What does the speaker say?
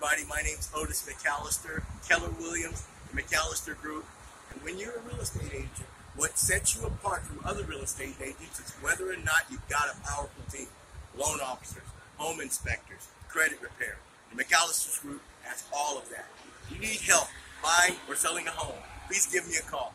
everybody. My is Otis McAlaster, Keller Williams, the McAlaster Group. And when you're a real estate agent, what sets you apart from other real estate agents is whether or not you've got a powerful team. Loan officers, home inspectors, credit repair. The McAlaster Group has all of that. If you need help buying or selling a home, please give me a call.